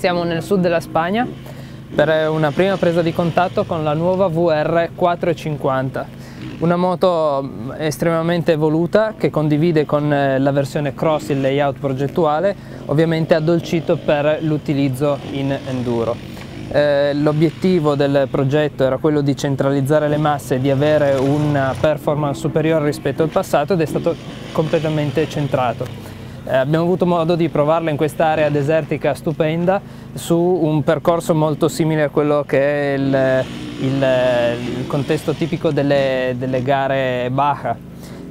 Siamo nel sud della Spagna per una prima presa di contatto con la nuova VR 450, una moto estremamente evoluta che condivide con eh, la versione cross il layout progettuale, ovviamente addolcito per l'utilizzo in enduro. Eh, l'obiettivo del progetto era quello di centralizzare le masse e di avere una performance superiore rispetto al passato ed è stato completamente centrato. Eh, abbiamo avuto modo di provarla in quest'area desertica stupenda su un percorso molto simile a quello che è il, il, il contesto tipico delle, delle gare Baja,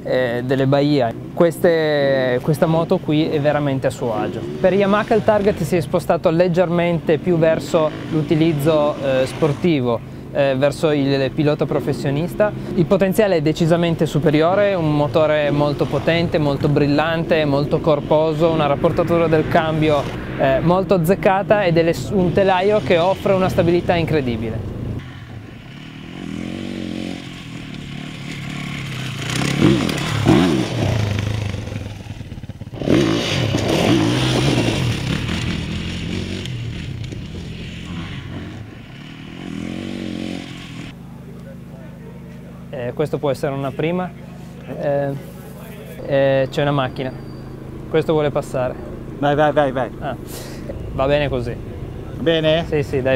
eh, delle Bahia. Queste, questa moto qui è veramente a suo agio. Per Yamaha il target si è spostato leggermente più verso l'utilizzo eh, sportivo, eh, verso il pilota professionista. Il potenziale è decisamente superiore, un motore molto potente, molto brillante, molto corposo, una rapportatura del cambio eh, molto azzeccata ed è un telaio che offre una stabilità incredibile. Eh, questo può essere una prima, eh, eh, c'è una macchina, questo vuole passare. Vai, vai, vai, vai. Ah, va bene così. Bene? Sì, sì, dai.